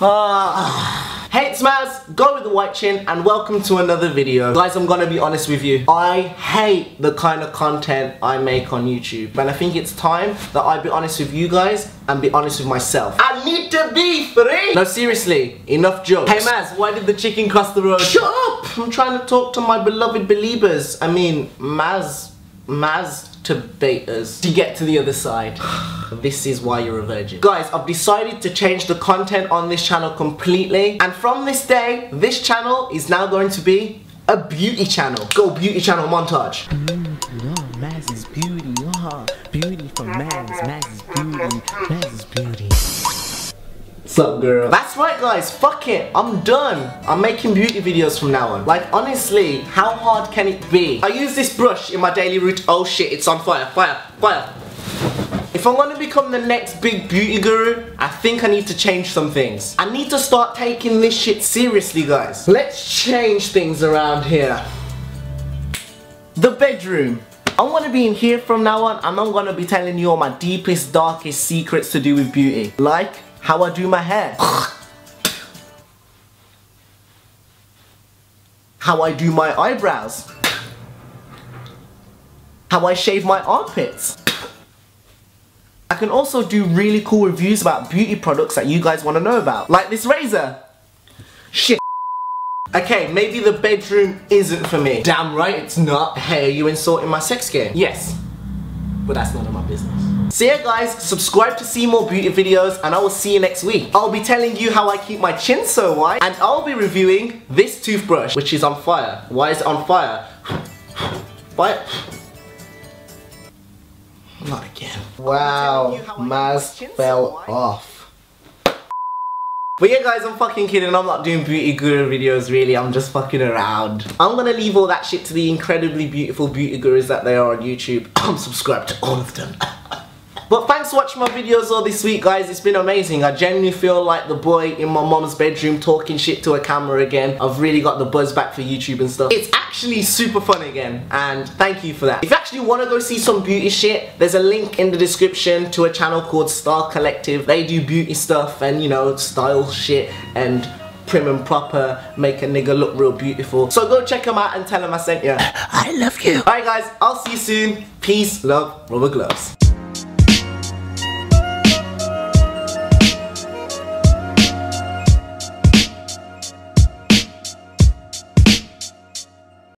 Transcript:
Ah. Hey, it's Maz, go with the white chin, and welcome to another video. Guys, I'm gonna be honest with you. I hate the kind of content I make on YouTube. And I think it's time that I be honest with you guys and be honest with myself. I need to be free! No, seriously, enough jokes. Hey, Maz, why did the chicken cross the road? Shut up! I'm trying to talk to my beloved believers. I mean, Maz, Maz to betas to get to the other side. this is why you're a virgin. Guys, I've decided to change the content on this channel completely. And from this day, this channel is now going to be a beauty channel. Go beauty channel montage. Mm, oh, Maz's beauty, oh, beauty from Maz, Maz's beauty, Maz's beauty. What's up, girl? That's right, guys. Fuck it. I'm done. I'm making beauty videos from now on. Like, honestly, how hard can it be? I use this brush in my daily routine. Oh shit, it's on fire, fire, fire. If I'm gonna become the next big beauty guru, I think I need to change some things. I need to start taking this shit seriously, guys. Let's change things around here. The bedroom. I'm gonna be in here from now on and I'm not gonna be telling you all my deepest, darkest secrets to do with beauty. Like, how I do my hair. how I do my eyebrows. How I shave my armpits. I can also do really cool reviews about beauty products that you guys want to know about. Like this razor. Shit. Okay, maybe the bedroom isn't for me. Damn right it's not. Hey, are you insulting my sex game? Yes. But that's none of my business. So yeah guys, subscribe to see more beauty videos and I will see you next week. I'll be telling you how I keep my chin so white and I'll be reviewing this toothbrush which is on fire. Why is it on fire? Fire? Not again. Wow, Maz fell off. But yeah guys, I'm fucking kidding, I'm not doing beauty guru videos really, I'm just fucking around. I'm gonna leave all that shit to the incredibly beautiful beauty gurus that they are on YouTube. I'm subscribed to all of them. But thanks for watching my videos all this week guys, it's been amazing. I genuinely feel like the boy in my mom's bedroom talking shit to a camera again. I've really got the buzz back for YouTube and stuff. It's actually super fun again and thank you for that. If you actually want to go see some beauty shit, there's a link in the description to a channel called Star Collective. They do beauty stuff and you know, style shit and prim and proper, make a nigga look real beautiful. So go check them out and tell them I sent you. I love you. Alright guys, I'll see you soon. Peace, love, rubber gloves.